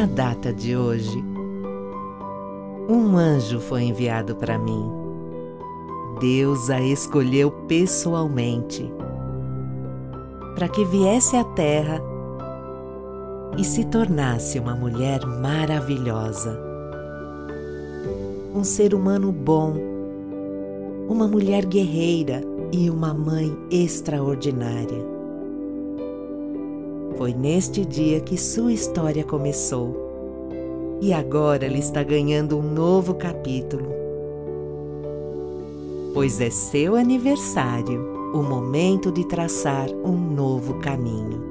Na data de hoje, um anjo foi enviado para mim. Deus a escolheu pessoalmente para que viesse à Terra e se tornasse uma mulher maravilhosa. Um ser humano bom, uma mulher guerreira e uma mãe extraordinária. Foi neste dia que sua história começou e agora ela está ganhando um novo capítulo. Pois é seu aniversário o momento de traçar um novo caminho.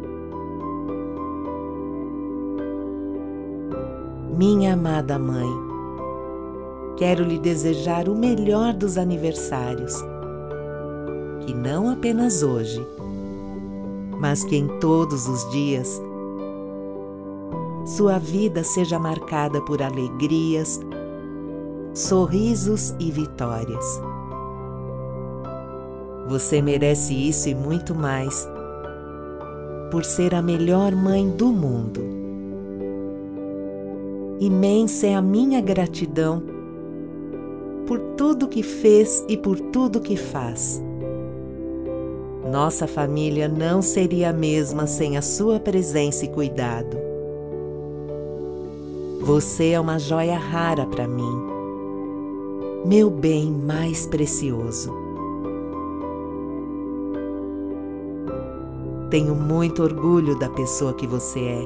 Minha amada mãe, quero lhe desejar o melhor dos aniversários, que não apenas hoje, mas que em todos os dias sua vida seja marcada por alegrias, sorrisos e vitórias você merece isso e muito mais, por ser a melhor mãe do mundo. Imensa é a minha gratidão por tudo que fez e por tudo que faz. Nossa família não seria a mesma sem a sua presença e cuidado. Você é uma joia rara para mim, meu bem mais precioso. Tenho muito orgulho da pessoa que você é.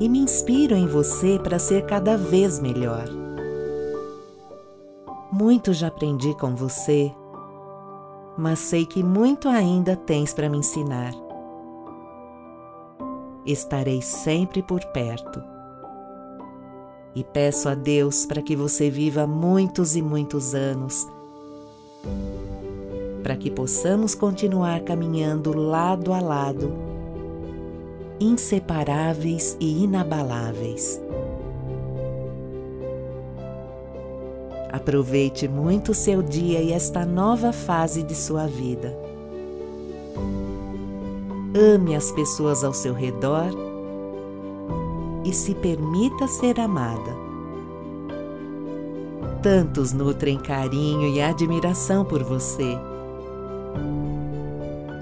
E me inspiro em você para ser cada vez melhor. Muito já aprendi com você, mas sei que muito ainda tens para me ensinar. Estarei sempre por perto. E peço a Deus para que você viva muitos e muitos anos para que possamos continuar caminhando lado a lado, inseparáveis e inabaláveis. Aproveite muito seu dia e esta nova fase de sua vida. Ame as pessoas ao seu redor e se permita ser amada. Tantos nutrem carinho e admiração por você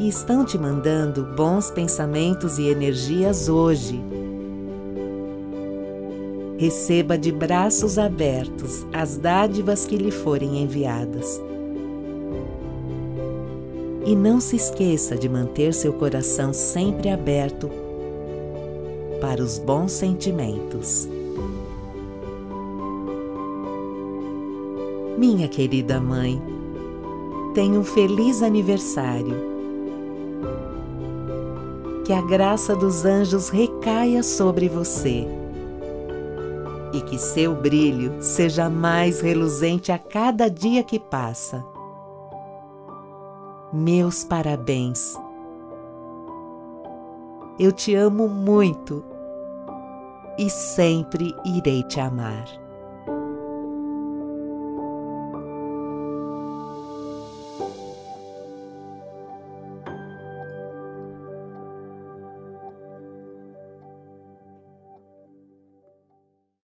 e estão te mandando bons pensamentos e energias hoje. Receba de braços abertos as dádivas que lhe forem enviadas. E não se esqueça de manter seu coração sempre aberto para os bons sentimentos. Minha querida mãe, tenha um feliz aniversário que a graça dos anjos recaia sobre você e que seu brilho seja mais reluzente a cada dia que passa. Meus parabéns. Eu te amo muito e sempre irei te amar.